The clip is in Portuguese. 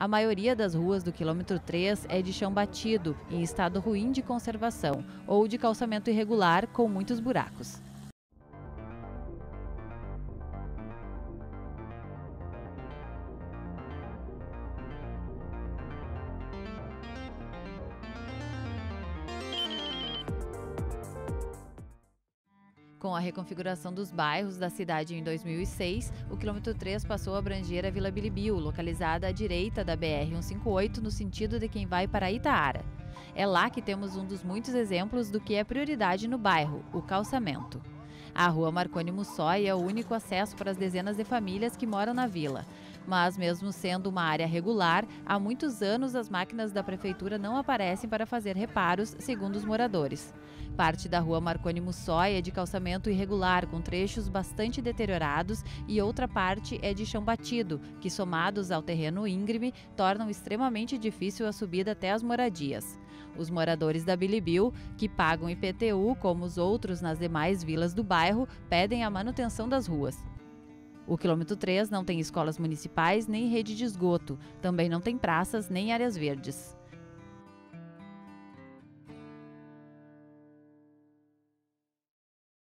a maioria das ruas do quilômetro 3 é de chão batido, em estado ruim de conservação, ou de calçamento irregular com muitos buracos. Com a reconfiguração dos bairros da cidade em 2006, o quilômetro 3 passou a abranger a Vila Bilibio, localizada à direita da BR-158, no sentido de quem vai para Itaara. É lá que temos um dos muitos exemplos do que é prioridade no bairro, o calçamento. A rua Marconi Mussoi é o único acesso para as dezenas de famílias que moram na vila. Mas, mesmo sendo uma área regular, há muitos anos as máquinas da prefeitura não aparecem para fazer reparos, segundo os moradores. Parte da rua Marconi Mussoi é de calçamento irregular, com trechos bastante deteriorados, e outra parte é de chão batido, que, somados ao terreno íngreme, tornam extremamente difícil a subida até as moradias. Os moradores da Bilibil, que pagam IPTU como os outros nas demais vilas do bairro, pedem a manutenção das ruas. O quilômetro 3 não tem escolas municipais nem rede de esgoto, também não tem praças nem áreas verdes.